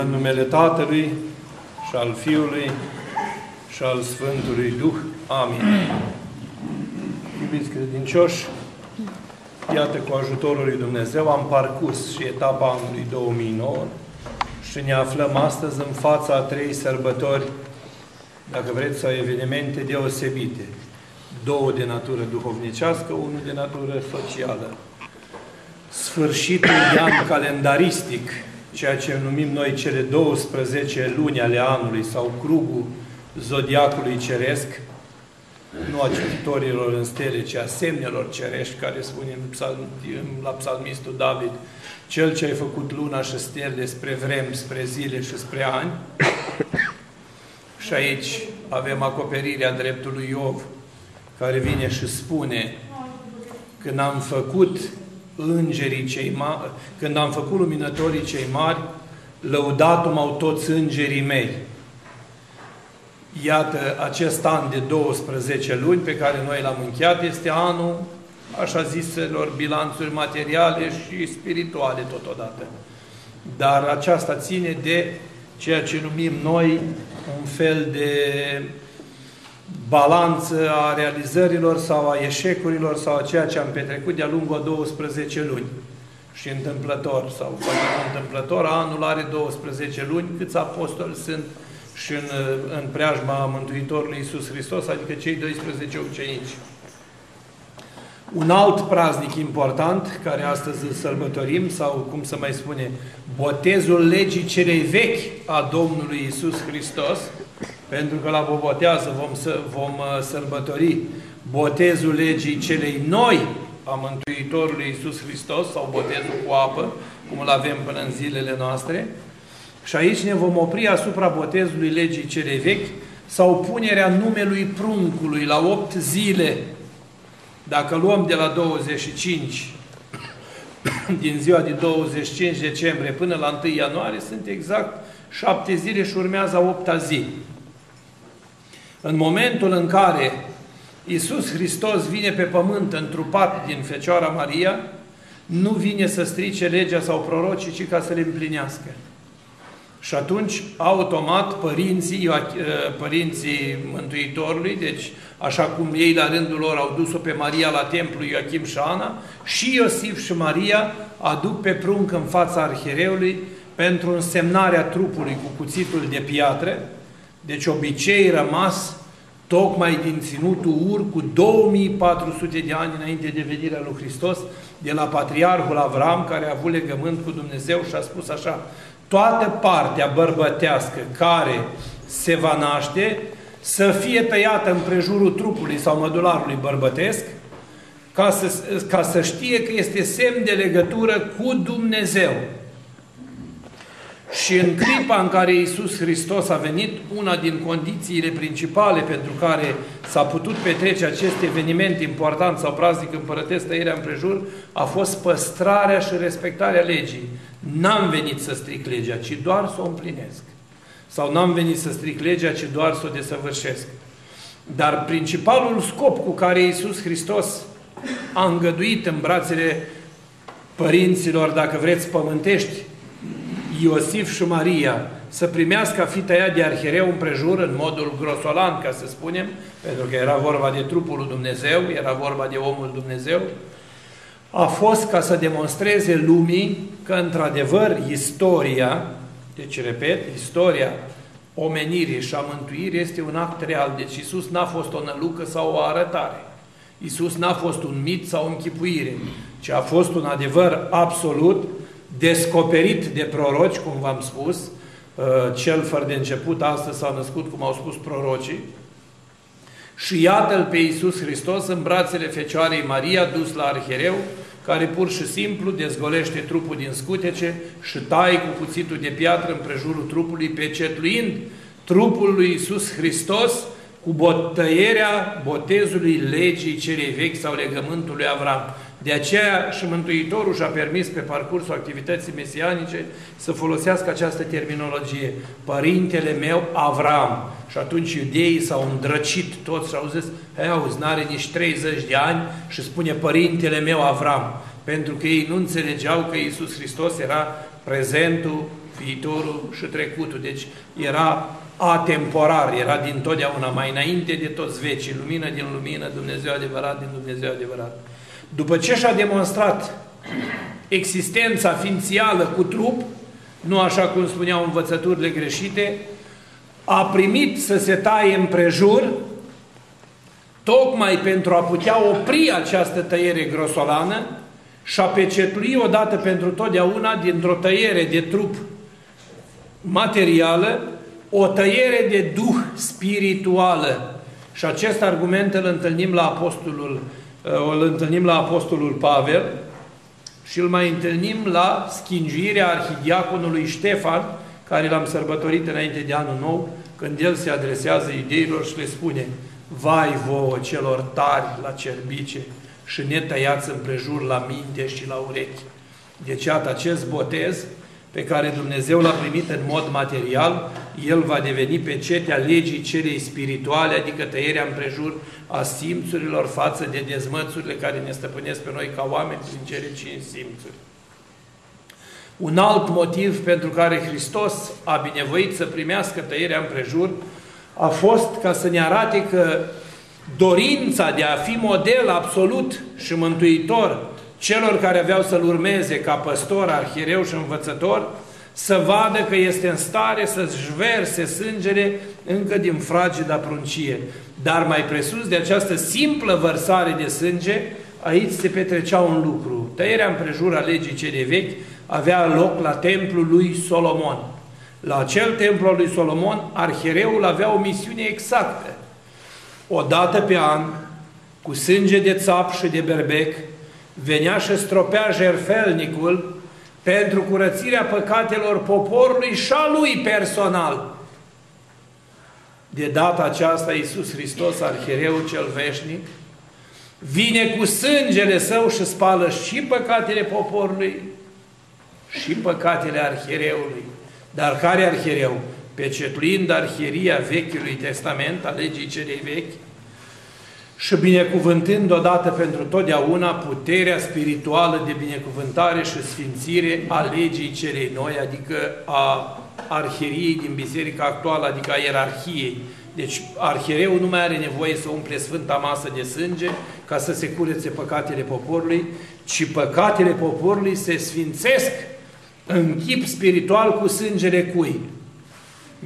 În numele Tatălui și al Fiului și al Sfântului Duh. Amin. Iubiți credincioși, iată cu ajutorul lui Dumnezeu am parcurs și etapa anului 2009 și ne aflăm astăzi în fața a trei sărbători, dacă vreți, sau evenimente deosebite. Două de natură duhovnicească, unul de natură socială. Sfârșitul an calendaristic ceea ce numim noi cele 12 luni ale anului sau crugul zodiacului ceresc, nu a cititorilor în stele, ci a semnelor cerești, care spune la psalmistul David, cel ce ai făcut luna și stele spre vrem, spre zile și spre ani. Și aici avem acoperirea dreptului Iov, care vine și spune, când am făcut îngerii cei mari, când am făcut luminătorii cei mari, lăudatul m-au toți îngerii mei. Iată, acest an de 12 luni pe care noi l-am încheiat este anul, așa ziselor, bilanțuri materiale și spirituale totodată. Dar aceasta ține de ceea ce numim noi un fel de balanță a realizărilor sau a eșecurilor sau a ceea ce am petrecut de-a lungul a 12 luni. Și întâmplător, sau poate întâmplător, anul are 12 luni, câți apostoli sunt și în, în preajma Mântuitorului Iisus Hristos, adică cei 12 ucenici. Un alt praznic important, care astăzi îl sărbătorim, sau cum să mai spune, botezul legii celei vechi a Domnului Iisus Hristos, pentru că la bobotează vom, să, vom uh, sărbători botezul legii celei noi a Mântuitorului Iisus Hristos, sau botezul cu apă, cum îl avem până în zilele noastre. Și aici ne vom opri asupra botezului legii celei vechi, sau punerea numelui pruncului la 8 zile. Dacă luăm de la 25, din ziua de 25 decembrie până la 1 ianuarie, sunt exact 7 zile și urmează 8 zi. În momentul în care Iisus Hristos vine pe pământ întrupat din Fecioara Maria, nu vine să strice legea sau prorocii, ci ca să le împlinească. Și atunci, automat, părinții, ă, părinții Mântuitorului, deci așa cum ei la rândul lor au dus-o pe Maria la templu Ioachim și Ana, și Iosif și Maria aduc pe prunc în fața arhereului pentru însemnarea trupului cu cuțitul de piatră, deci obicei rămas tocmai din ținutul ur cu 2400 de ani înainte de venirea lui Hristos, de la Patriarhul Avram, care a avut legământ cu Dumnezeu și a spus așa, toată partea bărbătească care se va naște să fie tăiată în prejurul trupului sau mădularului bărbătesc, ca să, ca să știe că este semn de legătură cu Dumnezeu. Și în clipa în care Iisus Hristos a venit, una din condițiile principale pentru care s-a putut petrece acest eveniment important sau praznic împărătesc tăierea împrejur, a fost păstrarea și respectarea legii. N-am venit să stric legea, ci doar să o împlinesc. Sau n-am venit să stric legea, ci doar să o desăvârșesc. Dar principalul scop cu care Iisus Hristos a îngăduit în brațele părinților, dacă vreți, pământești, Iosif și Maria să primească a fi tăiat de arhereu împrejur în modul grosolan, ca să spunem, pentru că era vorba de trupul lui Dumnezeu, era vorba de omul Dumnezeu, a fost ca să demonstreze lumii că, într-adevăr, istoria, deci, repet, istoria omenirii și a mântuirii este un act real. Deci Isus n-a fost o nălucă sau o arătare. Isus n-a fost un mit sau o închipuire, ci a fost un adevăr absolut descoperit de proroci, cum v-am spus, uh, cel fără de început, astăzi s-a născut, cum au spus prorocii, și iată-L pe Iisus Hristos în brațele Fecioarei Maria, dus la arhereu, care pur și simplu dezgolește trupul din scutece și taie cu cuțitul de piatră în prejurul trupului, pecetluind trupul lui Iisus Hristos cu botăierea botezului legii celei vechi sau legământului Avram. De aceea și Mântuitorul și-a permis pe parcursul activității mesianice să folosească această terminologie. Părintele meu Avram. Și atunci iudeii s-au îndrăcit toți și au zis, hei, auzi, n-are nici 30 de ani și spune Părintele meu Avram. Pentru că ei nu înțelegeau că Iisus Hristos era prezentul viitorul și trecutul. Deci era atemporar, era din totdeauna, mai înainte de toți vecii, lumină din lumină, Dumnezeu adevărat din Dumnezeu adevărat. După ce și-a demonstrat existența ființială cu trup, nu așa cum spuneau învățăturile greșite, a primit să se taie împrejur, tocmai pentru a putea opri această tăiere grosolană și a pecetui odată pentru totdeauna dintr-o tăiere de trup materială, o tăiere de duh spirituală. Și acest argument îl întâlnim la Apostolul, îl întâlnim la Apostolul Pavel, și îl mai întâlnim la schingirea arhidiaconului Ștefan, care l-am sărbătorit înainte de anul nou, când el se adresează ideilor și le spune Vai vouă celor tari la cerbice și netăiați împrejur la minte și la urechi. Deci, iată, acest botez pe care Dumnezeu l-a primit în mod material, el va deveni pe cetea legii celei spirituale, adică tăierea împrejur a simțurilor față de dezmățurile care ne stăpânesc pe noi ca oameni prin cele cinci simțuri. Un alt motiv pentru care Hristos a binevoit să primească tăierea împrejur a fost ca să ne arate că dorința de a fi model absolut și mântuitor celor care aveau să-L urmeze ca păstor, arhiereu și învățător, să vadă că este în stare să-și verse sângele încă din fragida pruncie. Dar mai presus de această simplă vărsare de sânge, aici se petrecea un lucru. Tăierea împrejur a legii cele vechi avea loc la templul lui Solomon. La acel templu al lui Solomon, arhereul avea o misiune exactă. O dată pe an, cu sânge de țap și de berbec, venea și stropea jerfelnicul pentru curățirea păcatelor poporului și a lui personal. De data aceasta, Iisus Hristos, arhereul cel veșnic, vine cu sângele său și spală și păcatele poporului și păcatele arhereului. Dar care arhereu? Pecetluind arheria Vechiului Testament, a legii celei vechi, și binecuvântând odată pentru totdeauna puterea spirituală de binecuvântare și sfințire a legii celei noi, adică a arheriei din biserica actuală, adică a ierarhiei. Deci arhiereul nu mai are nevoie să umple sfânta masă de sânge ca să se curețe păcatele poporului, ci păcatele poporului se sfințesc în chip spiritual cu sângele cui?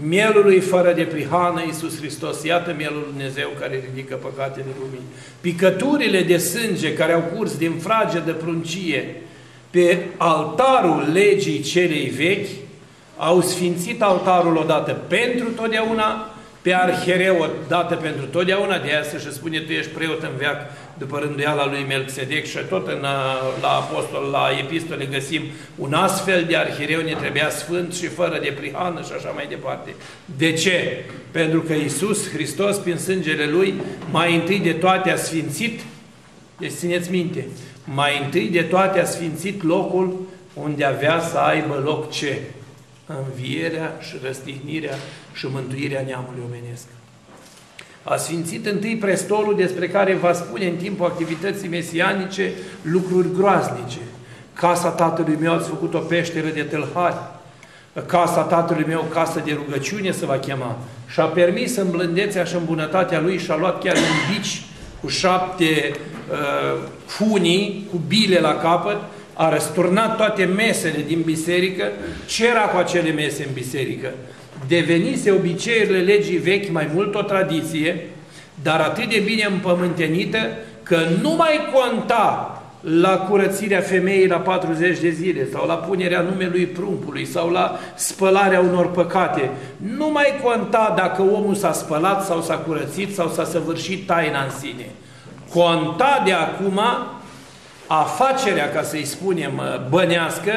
Mielului fără de prihană, Iisus Hristos, iată mielul Dumnezeu care ridică păcatele lumii. Picăturile de sânge care au curs din frage de pruncie pe altarul legii celei vechi, au sfințit altarul odată pentru totdeauna, pe arhereu odată pentru totdeauna, de aia să-și spune, tu ești preot în veac după rânduiala lui Melchizedec și tot în, la apostol, la epistole găsim un astfel de arhireu ne trebuia sfânt și fără de prihană și așa mai departe. De ce? Pentru că Iisus Hristos, prin sângele Lui, mai întâi de toate a sfințit, deci țineți minte, mai întâi de toate a sfințit locul unde avea să aibă loc ce? Învierea și răstignirea și mântuirea neamului omenesc a sfințit întâi prestolul despre care va spune în timpul activității mesianice lucruri groaznice. Casa tatălui meu ați făcut o peșteră de tâlhari, casa tatălui meu casă de rugăciune se va chema și a permis în blândețea și în bunătatea lui și a luat chiar un bici cu șapte uh, funii, cu bile la capăt, a răsturnat toate mesele din biserică. Ce era cu acele mese în biserică? Devenise obiceiurile legii vechi mai mult o tradiție, dar atât de bine împământenită că nu mai conta la curățirea femeii la 40 de zile sau la punerea numelui pruncului sau la spălarea unor păcate. Nu mai conta dacă omul s-a spălat sau s-a curățit sau s-a săvârșit taina în sine. Conta de acum afacerea, ca să-i spunem, bănească,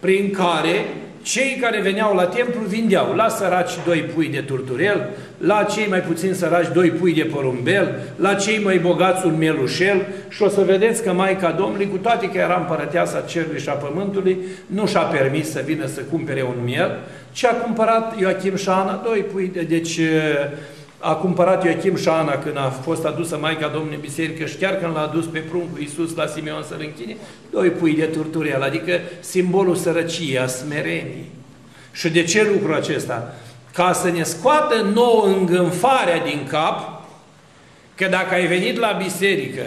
prin care cei care veneau la templu vindeau. La săraci doi pui de turturel, la cei mai puțin săraci doi pui de porumbel, la cei mai bogați un mielușel și o să vedeți că Maica Domnului, cu toate că era împărăteasa cerului și a pământului, nu și-a permis să vină să cumpere un miel, ci a cumpărat Ioachim și Ana? Doi pui, de, deci a cumpărat Ioachim și Ana când a fost adusă Maica Domnului în biserică și chiar când l-a adus pe pruncul Iisus la Simeon să-l închine, doi pui de turturel, adică simbolul sărăciei, a smerenii. Și de ce lucrul acesta? Ca să ne scoată nouă îngânfarea din cap că dacă ai venit la biserică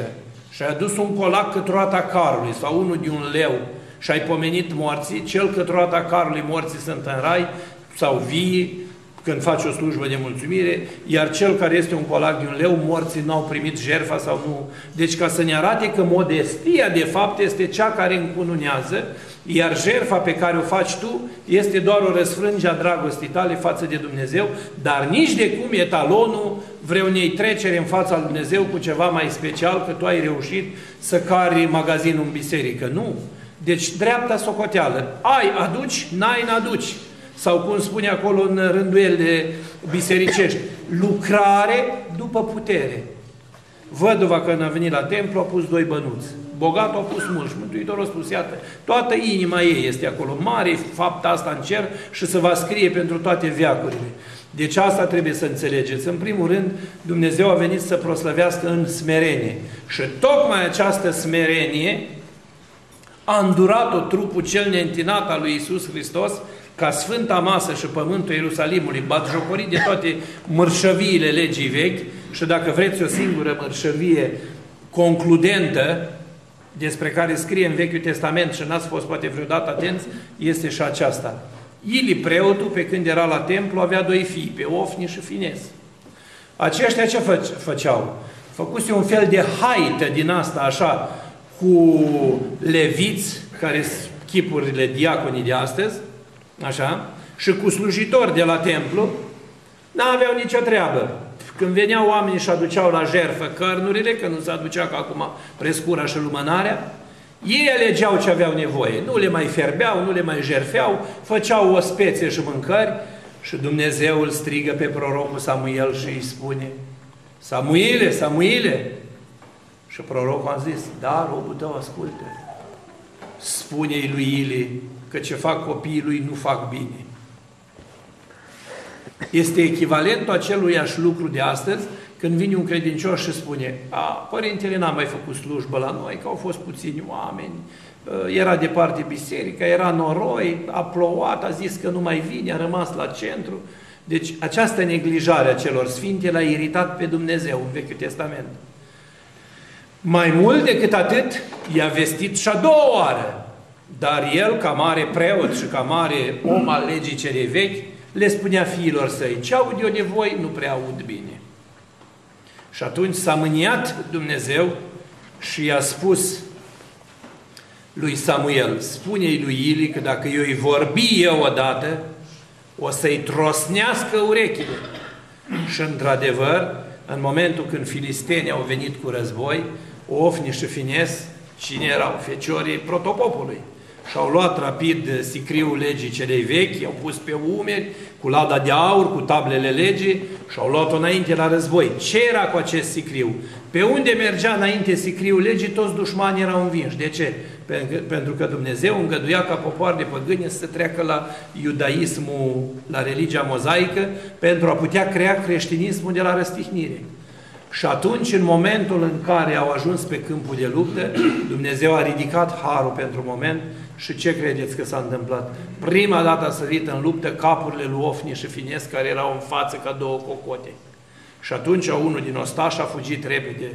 și ai adus un colac către roata carului sau unul de un leu și ai pomenit morții, cel către roata carului morții sunt în rai sau vii, când faci o slujbă de mulțumire, iar cel care este un colac de un leu, morții n-au primit jerfa sau nu. Deci ca să ne arate că modestia de fapt este cea care încununează, iar jerfa pe care o faci tu este doar o răsfrânge a dragostii tale față de Dumnezeu, dar nici de cum etalonul vreunei trecere în fața lui Dumnezeu cu ceva mai special, că tu ai reușit să cari magazinul în biserică. Nu. Deci dreapta socoteală. Ai, aduci, n-ai, n-aduci sau cum spune acolo în rânduielile bisericești, lucrare după putere. Văduva când a venit la templu a pus doi bănuți. Bogatul a pus mulți. Mântuitorul a spus, iată, toată inima ei este acolo. Mare fapta asta în cer și se va scrie pentru toate veacurile. Deci asta trebuie să înțelegeți. În primul rând, Dumnezeu a venit să proslăvească în smerenie. Și tocmai această smerenie a îndurat-o trupul cel neîntinat al lui Isus Hristos ca Sfânta Masă și Pământul Ierusalimului, batjocorit de toate mărșăviile legii vechi și dacă vreți o singură mărșăvie concludentă, despre care scrie în Vechiul Testament și n-ați fost poate vreodată atenți, este și aceasta. Ili, preotul, pe când era la templu, avea doi fii, pe Ofni și Fines. Aceștia ce fă făceau? Făcuse un fel de haită din asta, așa, cu leviți, care sunt chipurile diaconii de astăzi, așa, și cu slujitori de la templu, n-aveau nicio treabă. Când veneau oamenii și aduceau la jertfă cărnurile, că nu se aducea ca acum prescura și lumânarea, ei alegeau ce aveau nevoie. Nu le mai ferbeau, nu le mai jerfeau, făceau o speție și mâncări și Dumnezeu îl strigă pe prorocul Samuel și îi spune Samuile, Samuile! Și prorocul a zis, da, robul tău, ascultă. Spune-i lui Ili că ce fac copiii lui nu fac bine. Este echivalentul aceluiași lucru de astăzi când vine un credincios și spune a, părintele n-a mai făcut slujbă la noi, că au fost puțini oameni, ă, era departe biserica, era noroi, a plouat, a zis că nu mai vine, a rămas la centru. Deci această neglijare a celor sfinte l-a iritat pe Dumnezeu în Vechiul Testament. Mai mult decât atât, i-a vestit și a doua oară dar el, ca mare preot și ca mare om al legii celei vechi, le spunea fiilor săi, ce aud eu de voi, nu prea aud bine. Și atunci s-a mâniat Dumnezeu și i-a spus lui Samuel, spune-i lui Ili că dacă eu îi vorbi eu odată, o să-i trosnească urechile. Și într-adevăr, în momentul când filistenii au venit cu război, Ofni și Fines, cine erau? Feciorii protopopului și-au luat rapid sicriul legii celei vechi, i-au pus pe umeri cu lada de aur, cu tablele legii și au luat-o înainte la război. Ce era cu acest sicriu? Pe unde mergea înainte sicriul legii, toți dușmanii erau învinși. De ce? Pentru că Dumnezeu îngăduia ca popor de păgâni să treacă la iudaismul, la religia mozaică, pentru a putea crea creștinismul de la răstihnire. Și atunci, în momentul în care au ajuns pe câmpul de luptă, Dumnezeu a ridicat harul pentru moment și ce credeți că s-a întâmplat? Prima dată a sărit în luptă capurile lui Ofni și Fines, care erau în față ca două cocote. Și atunci unul din ostași a fugit repede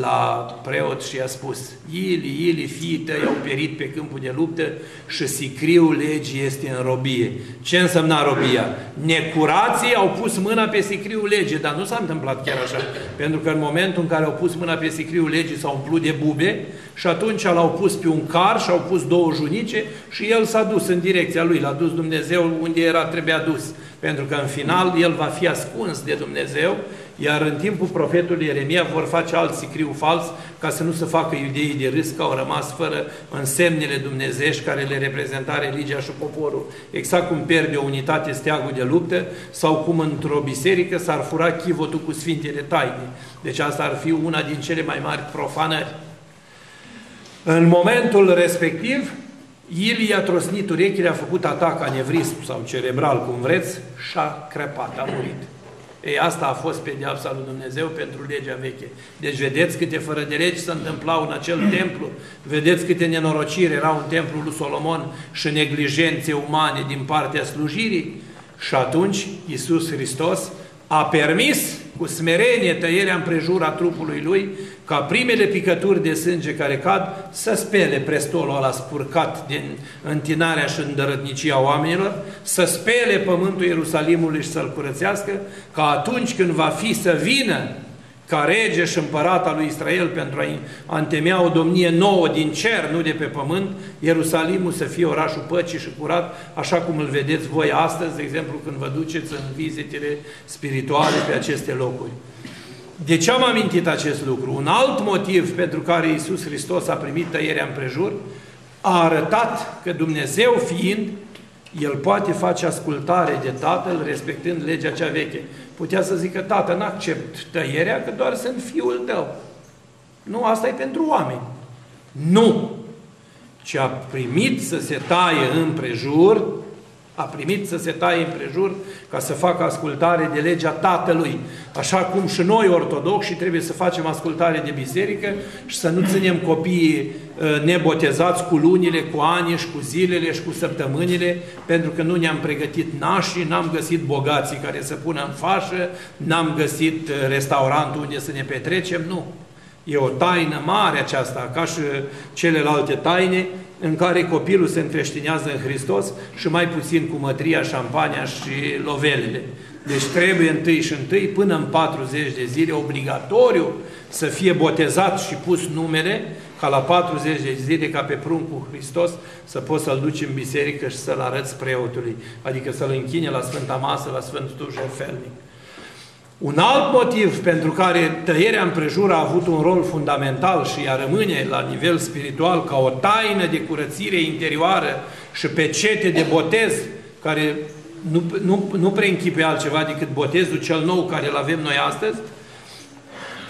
la preot și i-a spus, Ili, Ili, fiii tăi au perit pe câmpul de luptă și sicriul legii este în robie. Ce însemna robia? Necurații au pus mâna pe sicriul legii, dar nu s-a întâmplat chiar așa. Pentru că în momentul în care au pus mâna pe sicriul legii s-au umplut de bube și atunci l-au pus pe un car și au pus două junice și el s-a dus în direcția lui, l-a dus Dumnezeu unde era trebuia dus. Pentru că în final el va fi ascuns de Dumnezeu iar în timpul profetului Ieremia vor face alt sicriu fals ca să nu se facă iudeii de râs că au rămas fără însemnele dumnezești care le reprezenta religia și poporul. Exact cum pierde o unitate steagul de luptă sau cum într-o biserică s-ar fura chivotul cu sfintele taine. Deci asta ar fi una din cele mai mari profanări. În momentul respectiv, Ilie a trosnit urechile, a făcut atac anevrism sau cerebral, cum vreți, și a crepat, a murit. Ei, asta a fost pedeapsa lui Dumnezeu pentru legea veche. Deci vedeți câte fără de legi se întâmplau în acel templu, vedeți câte nenorociri erau în templul lui Solomon și neglijențe umane din partea slujirii. Și atunci Iisus Hristos a permis cu smerenie tăierea împrejur a trupului lui, ca primele picături de sânge care cad să spele prestolul ăla spurcat din întinarea și îndărătnicia oamenilor, să spele pământul Ierusalimului și să-l curățească, ca atunci când va fi să vină ca rege și împărat al lui Israel pentru a întemea o domnie nouă din cer, nu de pe pământ, Ierusalimul să fie orașul păcii și curat, așa cum îl vedeți voi astăzi, de exemplu, când vă duceți în vizitele spirituale pe aceste locuri. De ce am amintit acest lucru? Un alt motiv pentru care Iisus Hristos a primit tăierea împrejur, a arătat că Dumnezeu fiind, El poate face ascultare de Tatăl respectând legea cea veche. Putea să zică, tată, n-accept tăierea, că doar sunt fiul tău. Nu, asta e pentru oameni. Nu! Ce a primit să se taie împrejur, a primit să se taie împrejur ca să facă ascultare de legea Tatălui. Așa cum și noi ortodoxi trebuie să facem ascultare de biserică și să nu ținem copiii ă, nebotezați cu lunile, cu ani și cu zilele și cu săptămânile, pentru că nu ne-am pregătit nașii, n-am găsit bogații care să pună în fașă, n-am găsit ă, restaurant unde să ne petrecem, nu. E o taină mare aceasta, ca și celelalte taine, în care copilul se încreștinează în Hristos și mai puțin cu mătria, șampania și lovelele. Deci trebuie întâi și întâi, până în 40 de zile, obligatoriu să fie botezat și pus numele, ca la 40 de zile, ca pe pruncul Hristos, să poți să-l duci în biserică și să-l arăți preotului, adică să-l închine la Sfânta Masă, la Sfântul Jertfelnic. Un alt motiv pentru care tăierea împrejur a avut un rol fundamental și ea rămâne la nivel spiritual ca o taină de curățire interioară și pecete de botez, care nu, nu, nu preînchipe altceva decât botezul cel nou care îl avem noi astăzi,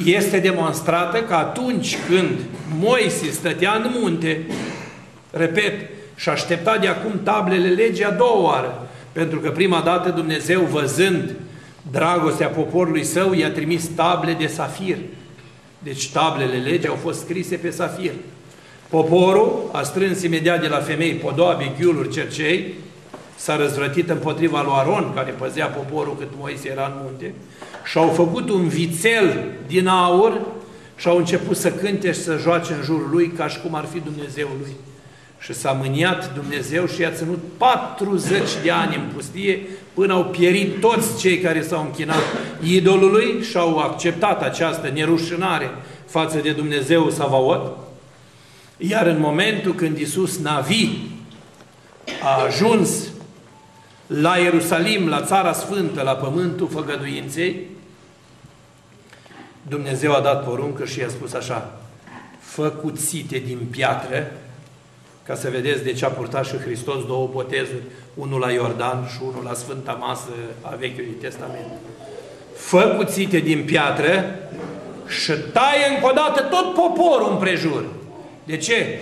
este demonstrată că atunci când Moise stătea în munte, repet, și aștepta de acum tablele legii a doua oară, pentru că prima dată Dumnezeu văzând dragostea poporului său i-a trimis table de safir. Deci tablele legii au fost scrise pe safir. Poporul a strâns imediat de la femei podoabe, ghiuluri, cercei, s-a răzvrătit împotriva lui Aron, care păzea poporul cât Moise era în munte, și au făcut un vițel din aur și au început să cânte și să joace în jurul lui ca și cum ar fi Dumnezeul lui. Și s-a mâniat Dumnezeu și i-a ținut 40 de ani în pustie până au pierit toți cei care s-au închinat idolului și au acceptat această nerușinare față de Dumnezeu Savaot. Iar în momentul când Iisus Navi a ajuns la Ierusalim, la Țara Sfântă, la Pământul Făgăduinței, Dumnezeu a dat poruncă și i-a spus așa, fă cuțite din piatră ca să vedeți de ce a purtat și Hristos două botezuri, unul la Iordan și unul la Sfânta Masă a Vechiului Testament. Fă cuțite din piatră și taie încă o dată tot poporul împrejur. De ce?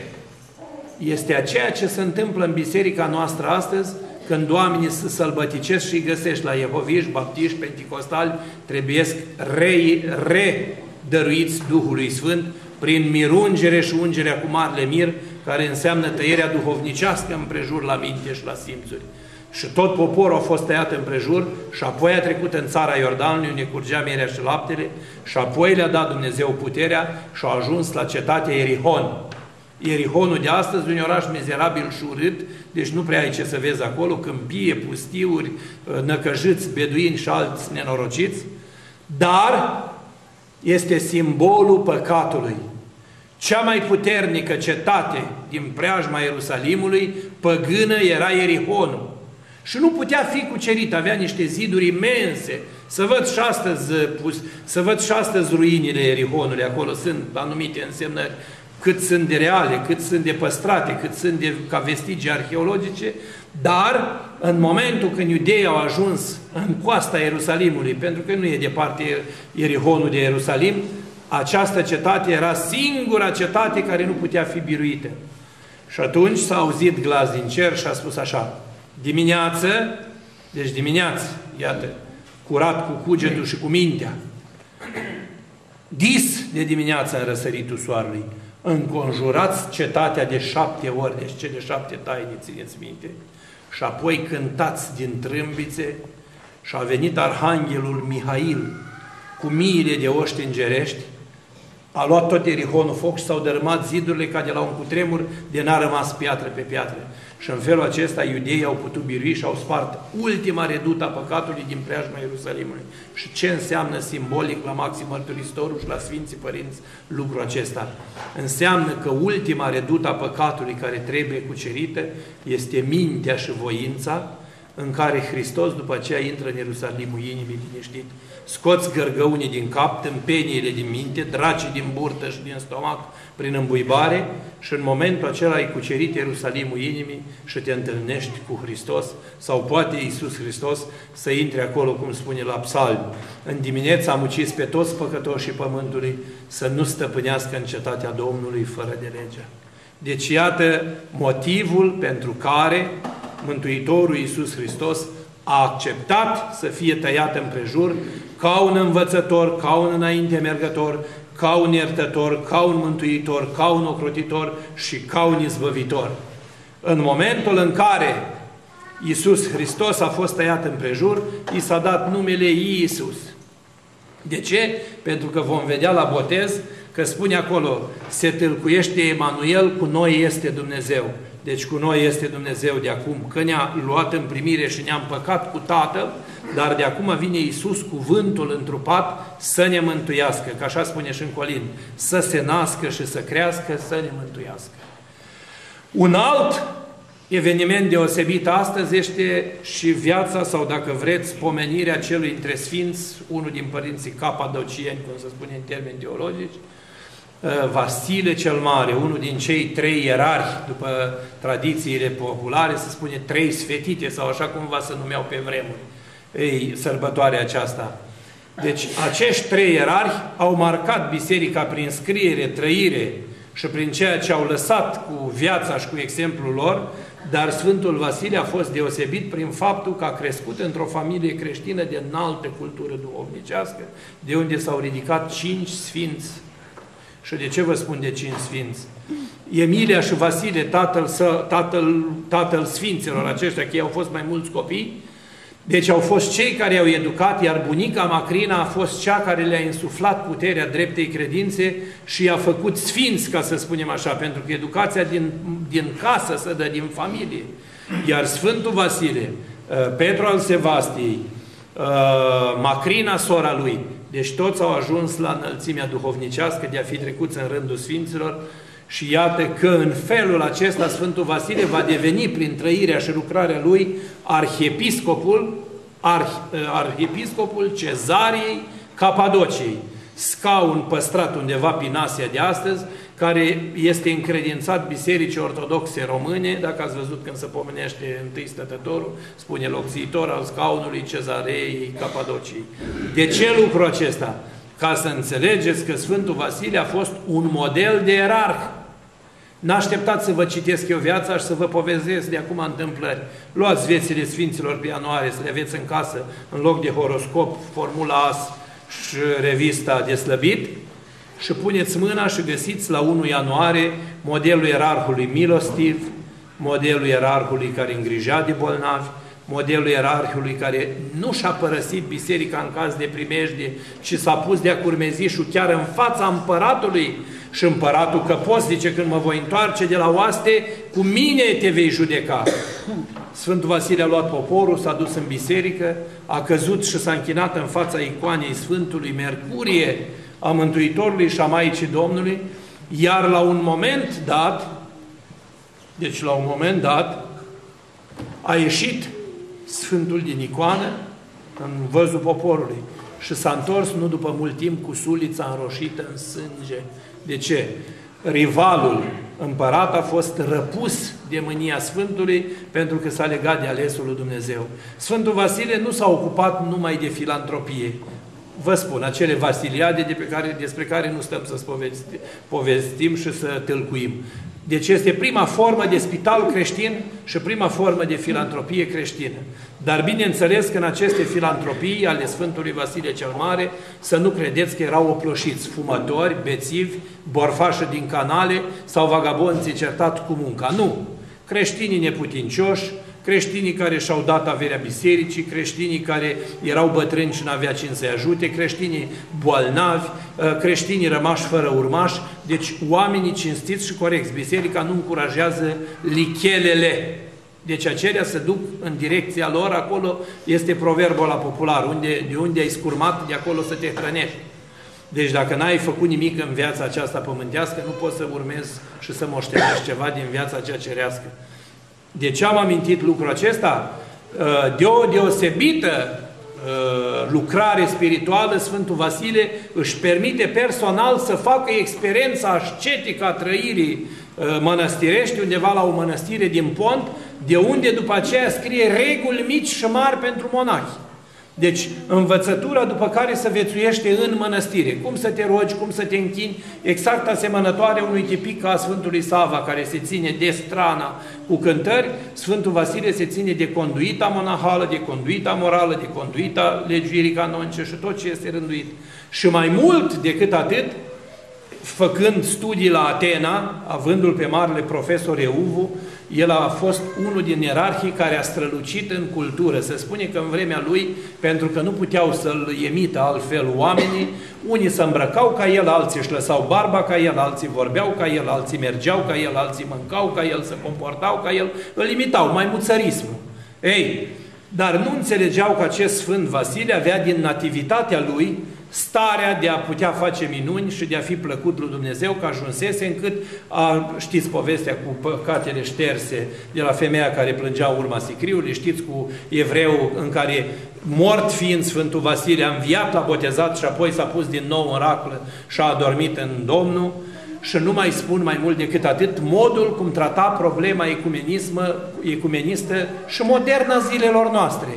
Este aceea ce se întâmplă în biserica noastră astăzi, când oamenii se sălbăticesc și îi găsești la Jehoviști, baptiști, penticostali, trebuiesc re, redăruiți Duhului Sfânt prin mirungere și ungerea cu marele mir, care înseamnă tăierea duhovnicească împrejur la minte și la simțuri. Și tot poporul a fost tăiat împrejur și apoi a trecut în țara Iordanului, unde curgea mierea și laptele, și apoi le-a dat Dumnezeu puterea și a ajuns la cetatea Erihon. Erihonul de astăzi, un oraș mizerabil și urât, deci nu prea ai ce să vezi acolo, câmpie, pustiuri, năcăjiți, beduini și alți nenorociți, dar este simbolul păcatului. Cea mai puternică cetate din preajma Ierusalimului, păgână, era Ierihonul. Și nu putea fi cucerit, avea niște ziduri imense. Să văd și astăzi, să văd și astăzi ruinile Ierihonului, acolo sunt anumite însemnări, cât sunt de reale, cât sunt de păstrate, cât sunt de, ca vestigii arheologice, dar în momentul când iudeii au ajuns în coasta Ierusalimului, pentru că nu e departe Ierihonul de Ierusalim, această cetate era singura cetate care nu putea fi biruită. Și atunci s-a auzit glas din cer și a spus așa, dimineață, deci dimineață, iată, curat cu cugetul și cu mintea. Dis de dimineața în răsăritul soarelui, înconjurați cetatea de șapte ori, deci cele șapte taine, țineți minte, și apoi cântați din trâmbițe și a venit Arhanghelul Mihail cu miile de oști îngerești, a luat tot Erihonul foc și s-au dărâmat zidurile ca de la un cutremur de n-a rămas piatră pe piatră. Și în felul acesta iudeii au putut birui și au spart ultima redută a păcatului din preajma Ierusalimului. Și ce înseamnă simbolic la Maxim Mărturisitorul și la Sfinții Părinți lucrul acesta? Înseamnă că ultima redută a păcatului care trebuie cucerită este mintea și voința în care Hristos după aceea intră în Ierusalimul inimii liniștit scoți gărgăunii din cap, tâmpeniile din minte, dracii din burtă și din stomac prin îmbuibare și în momentul acela ai cucerit Ierusalimul inimii și te întâlnești cu Hristos sau poate Iisus Hristos să intre acolo, cum spune la psalm. În dimineața am ucis pe toți păcătoșii pământului să nu stăpânească în cetatea Domnului fără de legea. Deci iată motivul pentru care Mântuitorul Iisus Hristos a acceptat să fie tăiat în prejur ca un învățător, ca un înainte mergător, ca un iertător, ca un mântuitor, ca un ocrotitor și ca un izbăvitor. În momentul în care Iisus Hristos a fost tăiat în prejur, i s-a dat numele Iisus. De ce? Pentru că vom vedea la botez că spune acolo, se tâlcuiește Emanuel, cu noi este Dumnezeu. Deci cu noi este Dumnezeu de acum, că ne-a luat în primire și ne-a împăcat cu Tatăl, dar de acum vine Iisus, cuvântul întrupat, să ne mântuiască, că așa spune și în Colin, să se nască și să crească, să ne mântuiască. Un alt eveniment deosebit astăzi este și viața, sau dacă vreți, pomenirea celui între sfinți, unul din părinții capadocieni, cum se spune în termeni teologici, Uh, Vasile cel Mare, unul din cei trei ierarhi, după tradițiile populare, se spune trei sfetite, sau așa cumva se numeau pe vremuri, ei, sărbătoarea aceasta. Deci acești trei ierarhi au marcat biserica prin scriere, trăire și prin ceea ce au lăsat cu viața și cu exemplul lor, dar Sfântul Vasile a fost deosebit prin faptul că a crescut într-o familie creștină de înaltă cultură duhovnicească, de unde s-au ridicat cinci sfinți și de ce vă spun de cinci sfinți? Emilia și Vasile, tatăl, tatăl, tatăl sfinților aceștia, că ei au fost mai mulți copii, deci au fost cei care i-au educat, iar bunica Macrina a fost cea care le-a insuflat puterea dreptei credințe și i-a făcut sfinți, ca să spunem așa, pentru că educația din, din casă se dă, din familie. Iar Sfântul Vasile, uh, Petru al Sevastiei, uh, Macrina, sora lui, deci toți au ajuns la înălțimea duhovnicească de a fi trecuți în rândul Sfinților și iată că în felul acesta Sfântul Vasile va deveni prin trăirea și lucrarea lui arhiepiscopul, arh, arhiepiscopul Cezariei Capadociei, scaun păstrat undeva prin Asia de astăzi, care este încredințat Bisericii Ortodoxe Române, dacă ați văzut când se pomenește întâi stătătorul, spune locțitor al scaunului Cezarei Capadocii. De ce lucru acesta? Ca să înțelegeți că Sfântul Vasile a fost un model de erarh. N-așteptați să vă citesc eu viața și să vă povestesc de acum întâmplări. Luați viețile Sfinților pe ianuarie, să le aveți în casă, în loc de horoscop, formula AS și revista de slăbit, și puneți mâna și găsiți la 1 ianuarie modelul ierarhului milostiv, modelul ierarhului care îngrija de bolnavi, modelul ierarhului care nu și-a părăsit biserica în caz de primejde, ci s-a pus de-a curmezișul chiar în fața împăratului și împăratul că poți, zice, când mă voi întoarce de la oaste, cu mine te vei judeca. Sfântul Vasile a luat poporul, s-a dus în biserică, a căzut și s-a închinat în fața icoanei Sfântului Mercurie, a Mântuitorului și a Maicii Domnului, iar la un moment dat, deci la un moment dat, a ieșit Sfântul din icoană în văzul poporului și s-a întors nu după mult timp cu sulița înroșită în sânge. De ce? Rivalul împărat a fost răpus de mânia Sfântului pentru că s-a legat de alesul lui Dumnezeu. Sfântul Vasile nu s-a ocupat numai de filantropie, vă spun, acele vasiliade de pe care, despre care nu stăm să povestim și să tâlcuim. Deci este prima formă de spital creștin și prima formă de filantropie creștină. Dar bineînțeles că în aceste filantropii ale Sfântului Vasile cel Mare să nu credeți că erau oploșiți, fumători, bețivi, borfași din canale sau vagabonții certat cu munca. Nu! Creștinii neputincioși, creștinii care și-au dat averea bisericii, creștinii care erau bătrâni și n-avea cine să-i ajute, creștinii bolnavi, ă, creștinii rămași fără urmași, deci oamenii cinstiți și corecți. Biserica nu încurajează lichelele. Deci acelea se duc în direcția lor, acolo este proverbul la popular, unde, de unde ai scurmat, de acolo să te hrănești. Deci dacă n-ai făcut nimic în viața aceasta pământească, nu poți să urmezi și să moștenești ceva din viața aceea cerească. De ce am amintit lucrul acesta? Uh, de o deosebită uh, lucrare spirituală, Sfântul Vasile își permite personal să facă experiența ascetică a trăirii uh, mănăstirești, undeva la o mănăstire din Pont, de unde după aceea scrie reguli mici și mari pentru monahi. Deci, învățătura după care să vețuiește în mănăstire. Cum să te rogi, cum să te închini, exact asemănătoare unui tipic ca Sfântului Sava, care se ține de strana cu cântări, Sfântul Vasile se ține de conduita monahală, de conduita morală, de conduita legiuirii canonice și tot ce este rânduit. Și mai mult decât atât, făcând studii la Atena, avându-l pe marele profesor Euvu, el a fost unul din ierarhii care a strălucit în cultură. Se spune că în vremea lui, pentru că nu puteau să-l emită altfel oamenii, unii se îmbrăcau ca el, alții își lăsau barba ca el, alții vorbeau ca el, alții mergeau ca el, alții mâncau ca el, se comportau ca el, îl imitau, mai muțărismul. Ei, dar nu înțelegeau că acest Sfânt Vasile avea din nativitatea lui starea de a putea face minuni și de a fi plăcut lui Dumnezeu, că ajunsese încât, a, știți povestea cu păcatele șterse de la femeia care plângea urma sicriului, știți cu evreu în care mort fiind Sfântul Vasile, a înviat la botezat și apoi s-a pus din nou în raclă și a adormit în Domnul, și nu mai spun mai mult decât atât, modul cum trata problema ecumenistă și modernă zilelor noastre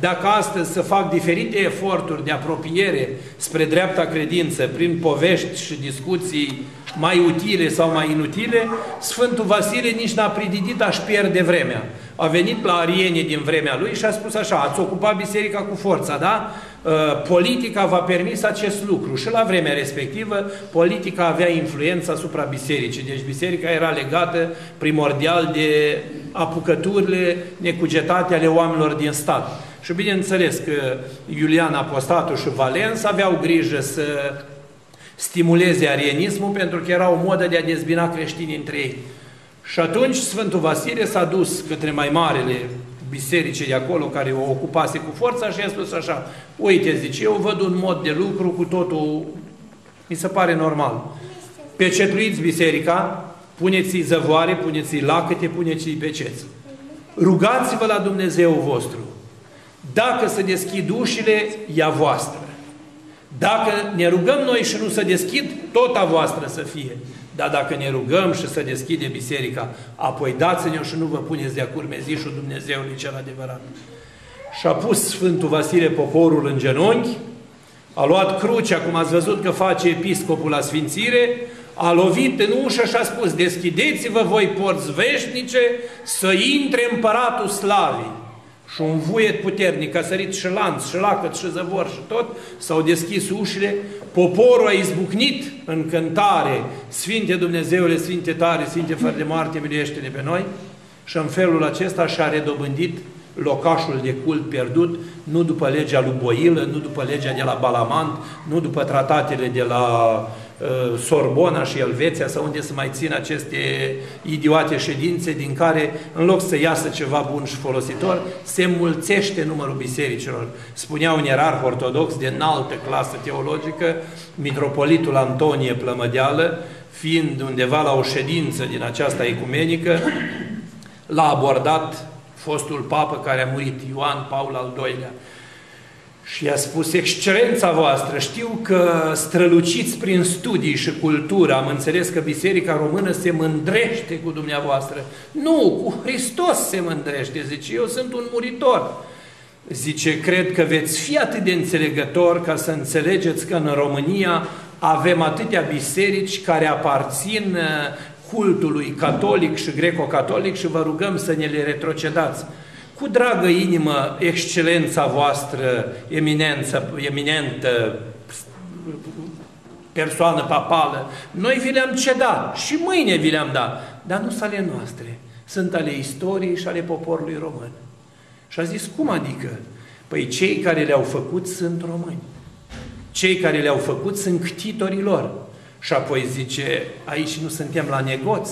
dacă astăzi să fac diferite eforturi de apropiere spre dreapta credință, prin povești și discuții mai utile sau mai inutile, Sfântul Vasile nici n-a prididit aș pierde vremea. A venit la arienie din vremea lui și a spus așa, ați ocupat biserica cu forța, da? Uh, politica v-a permis acest lucru și la vremea respectivă politica avea influență asupra bisericii. Deci biserica era legată primordial de apucăturile necugetate ale oamenilor din stat. Și bineînțeles că Iulian Apostatul și Valens aveau grijă să stimuleze arienismul pentru că era o modă de a dezbina creștinii între ei. Și atunci Sfântul Vasile s-a dus către mai marele biserice de acolo care o ocupase cu forța și a spus așa, uite, zice, eu văd un mod de lucru cu totul, mi se pare normal. Pecetluiți biserica, puneți-i zăvoare, puneți-i lacăte, puneți-i peceți. Rugați-vă la Dumnezeu vostru dacă se deschid ușile, ea voastră. Dacă ne rugăm noi și nu se deschid, tot a voastră să fie. Dar dacă ne rugăm și să deschide biserica, apoi dați-ne-o și nu vă puneți de acurmezișul Dumnezeului cel adevărat. Și a pus Sfântul Vasile poporul în genunchi, a luat crucea, cum ați văzut că face episcopul la sfințire, a lovit în ușă și a spus, deschideți-vă voi porți veșnice să intre împăratul slavii și un vuiet puternic, a sărit și lanț, și lacăt, și zăvor, și tot, s-au deschis ușile, poporul a izbucnit în cântare, Sfinte Dumnezeule, Sfinte tare, Sfinte fără de moarte, miluiește-ne pe noi, și în felul acesta și-a redobândit locașul de cult pierdut, nu după legea lui Boilă, nu după legea de la Balamant, nu după tratatele de la Uh, Sorbona și Elveția sau unde să mai țin aceste idiote ședințe din care, în loc să iasă ceva bun și folositor, se mulțește numărul bisericilor. Spunea un ierarh ortodox de înaltă clasă teologică, mitropolitul Antonie Plămădeală, fiind undeva la o ședință din aceasta ecumenică, l-a abordat fostul papă care a murit, Ioan Paul al II-lea și i-a spus, excelența voastră, știu că străluciți prin studii și cultură, am înțeles că Biserica Română se mândrește cu dumneavoastră. Nu, cu Hristos se mândrește, zice, eu sunt un muritor. Zice, cred că veți fi atât de înțelegător ca să înțelegeți că în România avem atâtea biserici care aparțin uh, cultului catolic și greco-catolic și vă rugăm să ne le retrocedați. Cu dragă inimă, excelența voastră, eminență, eminentă, persoană papală, noi vi le-am cedat și mâine vi le-am dat, dar nu sunt ale noastre, sunt ale istoriei și ale poporului român. Și a zis, cum adică? Păi cei care le-au făcut sunt români. Cei care le-au făcut sunt ctitorii lor. Și apoi zice, aici nu suntem la negoț,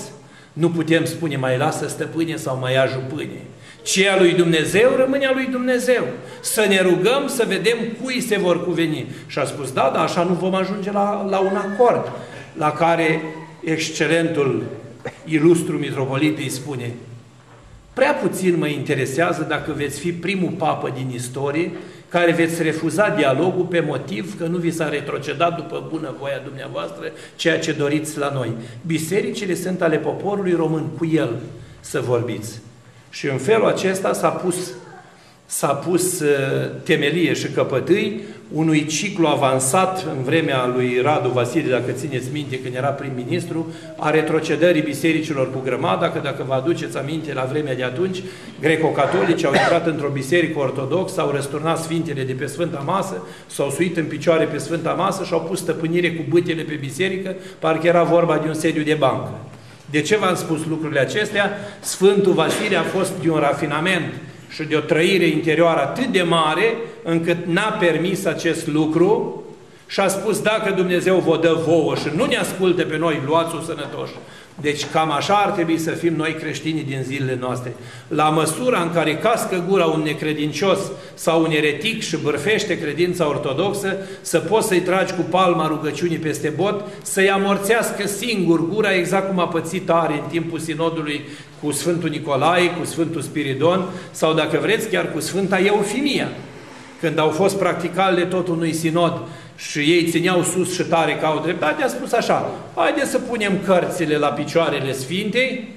nu putem spune mai lasă stăpâne sau mai aju pâine. Ce a lui Dumnezeu rămâne a lui Dumnezeu. Să ne rugăm să vedem cui se vor cuveni. Și a spus, da, da, așa nu vom ajunge la, la un acord la care excelentul ilustru mitropolit îi spune Prea puțin mă interesează dacă veți fi primul papă din istorie care veți refuza dialogul pe motiv că nu vi s-a retrocedat după bună voia dumneavoastră ceea ce doriți la noi. Bisericile sunt ale poporului român, cu el să vorbiți. Și în felul acesta s-a pus, s-a pus uh, temelie și căpătâi unui ciclu avansat în vremea lui Radu Vasile, dacă țineți minte, când era prim-ministru, a retrocedării bisericilor cu grămada, că dacă vă aduceți aminte la vremea de atunci, greco-catolici au intrat într-o biserică ortodoxă, au răsturnat sfintele de pe Sfânta Masă, s-au suit în picioare pe Sfânta Masă și au pus stăpânire cu bâtele pe biserică, parcă era vorba de un sediu de bancă. De ce v-am spus lucrurile acestea? Sfântul Vasile a fost de un rafinament și de o trăire interioară atât de mare, încât n-a permis acest lucru și a spus, dacă Dumnezeu vă dă vouă și nu ne ascultă pe noi, luați-o sănătoși. Deci cam așa ar trebui să fim noi creștini din zilele noastre. La măsura în care cască gura un necredincios sau un eretic și bârfește credința ortodoxă, să poți să-i tragi cu palma rugăciunii peste bot, să-i amorțească singur gura, exact cum a pățit are în timpul sinodului cu Sfântul Nicolae, cu Sfântul Spiridon, sau dacă vreți chiar cu Sfânta Eufimia, când au fost practicalele tot unui sinod și ei țineau sus și tare ca au dreptate, a spus așa, haide să punem cărțile la picioarele Sfintei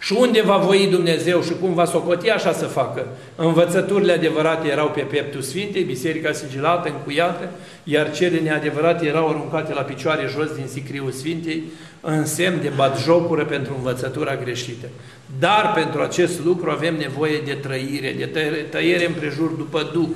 și unde va voi Dumnezeu și cum va socoti, așa să facă. Învățăturile adevărate erau pe pieptul Sfintei, biserica sigilată, încuiată, iar cele neadevărate erau aruncate la picioare jos din sicriul Sfintei, în semn de batjocură pentru învățătura greșită. Dar pentru acest lucru avem nevoie de trăire, de tăiere împrejur după Duh,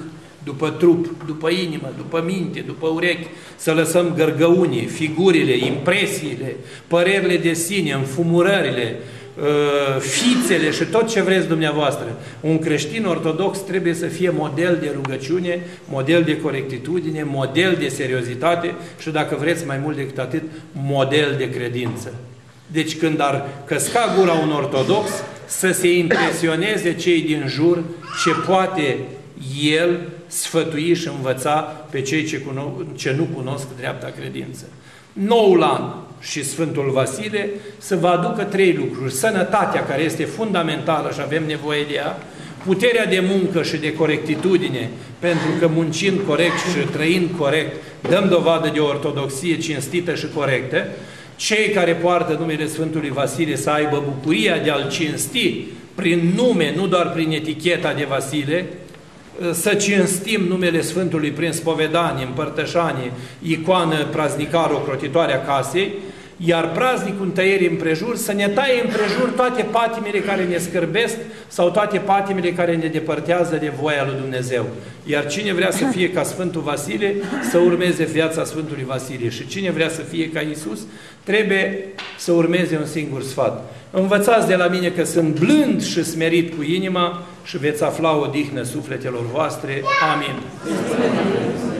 după trup, după inimă, după minte, după urechi, să lăsăm gărgăunii, figurile, impresiile, părerile de sine, înfumurările, uh, fițele și tot ce vreți dumneavoastră. Un creștin ortodox trebuie să fie model de rugăciune, model de corectitudine, model de seriozitate și, dacă vreți mai mult decât atât, model de credință. Deci când ar căsca gura un ortodox, să se impresioneze cei din jur ce poate el sfătui și învăța pe cei ce, ce nu cunosc dreapta credință. Noul an și Sfântul Vasile să vă aducă trei lucruri. Sănătatea, care este fundamentală și avem nevoie de ea, puterea de muncă și de corectitudine, pentru că muncind corect și trăind corect, dăm dovadă de o ortodoxie cinstită și corectă, cei care poartă numele Sfântului Vasile să aibă bucuria de a-L cinsti prin nume, nu doar prin eticheta de Vasile, să cinstim numele Sfântului prinț spovedanie, împărtășanie, icoană praznicară, ocrotitoarea casei, iar praznicul întăierii împrejur să ne taie împrejur toate patimile care ne scârbesc sau toate patimile care ne depărtează de voia lui Dumnezeu. Iar cine vrea să fie ca Sfântul Vasile, să urmeze viața Sfântului Vasile. Și cine vrea să fie ca Isus, trebuie să urmeze un singur sfat. Învățați de la mine că sunt blând și smerit cu inima și veți afla o dihnă sufletelor voastre. Amin.